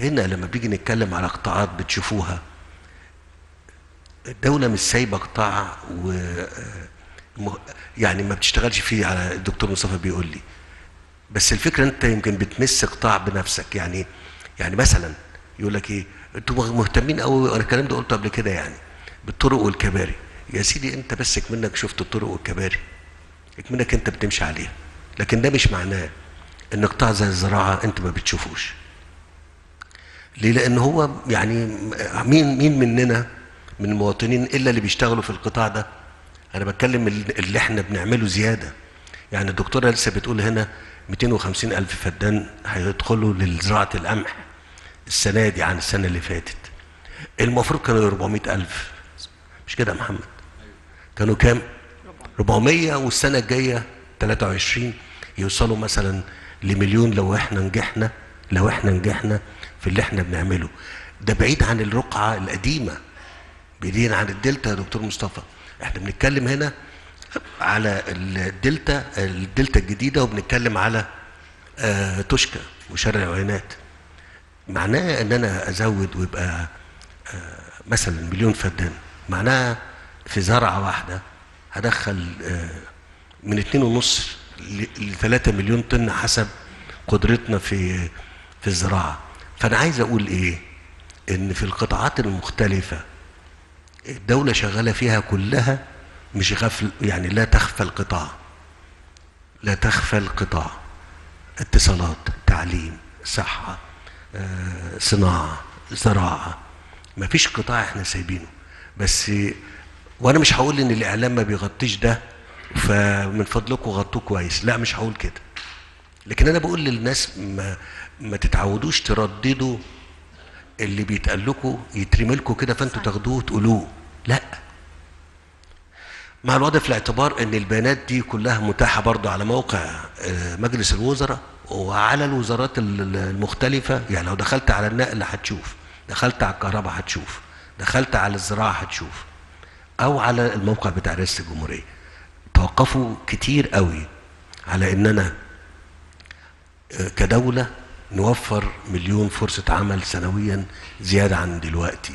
هنا لما بيجي نتكلم على قطاعات بتشوفوها الدولة مش سايبة قطاع و يعني ما بتشتغلش فيه على الدكتور مصطفى بيقول لي. بس الفكرة أنت يمكن بتمس قطاع بنفسك يعني يعني مثلا يقول لك إيه أنتوا مهتمين قوي أنا الكلام ده قلته قبل كده يعني بالطرق والكباري. يا سيدي أنت بس منك شفت الطرق والكباري منك أنت بتمشي عليها. لكن ده مش معناه إن قطاع زي الزراعة أنت ما بتشوفوش. ليه؟ لأن هو يعني مين مين مننا من المواطنين إلا اللي بيشتغلوا في القطاع ده؟ أنا بتكلم ال- اللي إحنا بنعمله زيادة. يعني الدكتورة لسه بتقول هنا 250 ألف فدان هيدخلوا لزراعة القمح السنة دي عن السنة اللي فاتت. المفروض كانوا 400 ألف. مش كده يا محمد؟ كانوا كام؟ 400 والسنة الجاية 23 يوصلوا مثلا لمليون لو إحنا نجحنا. لو إحنا نجحنا في اللي إحنا بنعمله. ده بعيد عن الرقعة القديمة بعيدين عن الدلتا يا دكتور مصطفى. إحنا بنتكلم هنا على الدلتا الدلتا الجديدة وبنتكلم على آه توشكا وشرق العوينات. معناه إن أنا أزود ويبقى آه مثلا مليون فدان. معناها في زرعة واحدة هدخل آه من اتنين ونص ل 3 مليون طن حسب قدرتنا في في الزراعة. فأنا عايز أقول إيه؟ إن في القطاعات المختلفة الدولة شغالة فيها كلها مش غفل يعني لا تخفى القطاع. لا تخفى القطاع. اتصالات تعليم صحة آه، صناعة زراعة. ما فيش قطاع إحنا سايبينه. بس وأنا مش هقول إن الإعلام ما بيغطيش ده فمن فضلكم غطوه كويس. لا مش هقول كده. لكن أنا بقول للناس ما ما تتعودوش ترددوا اللي بيتقال لكم يترمي لكم كده فانتوا تاخدوه وتقولوه. لا. مع الوضع في الاعتبار إن البيانات دي كلها متاحة برضه على موقع آه، مجلس الوزراء وعلى الوزارات ال- ال- المختلفة. يعني لو دخلت على النقل هتشوف دخلت على الكهرباء هتشوف دخلت على الزراعة هتشوف أو على الموقع بتاع رئاسة الجمهورية. توقفوا كتير قوي على اننا آه، كدولة نوفر مليون فرصة عمل سنويا زيادة عن دلوقتي.